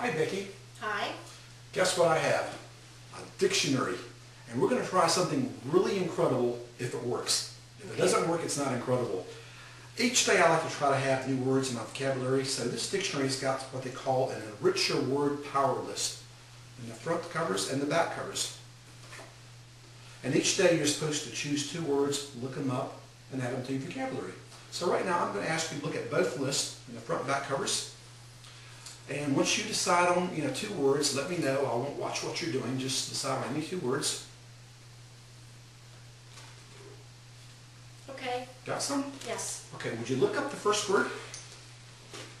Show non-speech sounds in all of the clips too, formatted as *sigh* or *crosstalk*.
Hi, Becky. Hi. Guess what I have? A dictionary. And we're going to try something really incredible if it works. If it doesn't work, it's not incredible. Each day I like to try to have new words in my vocabulary, so this dictionary's got what they call an enricher word power list. In the front covers and the back covers. And each day you're supposed to choose two words, look them up, and add them to your vocabulary. So right now I'm going to ask you to look at both lists in the front and back covers. And once you decide on, you know, two words, let me know. I won't watch what you're doing. Just decide on any two words. Okay. Got some? Yes. Okay, would you look up the first word?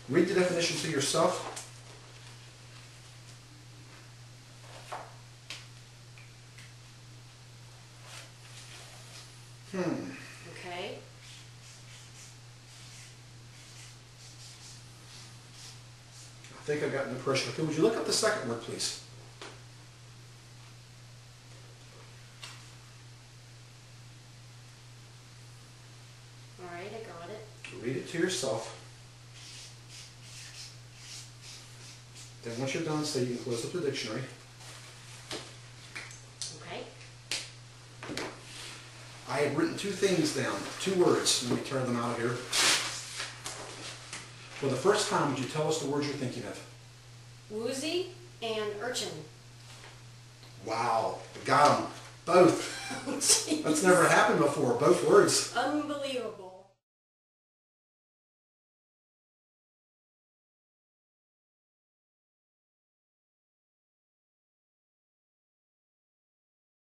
Read the definition to yourself. Hmm. Okay. I think I got an impression. Okay, would you look up the second word, please? All right, I got it. Read it to yourself. Then once you're done, say you can close up the dictionary. Okay. I had written two things down, two words. Let me turn them out of here. For the first time, would you tell us the words you're thinking of? Woozy and urchin. Wow, got them. Both. *laughs* Oh, That's never happened before, both words. Unbelievable.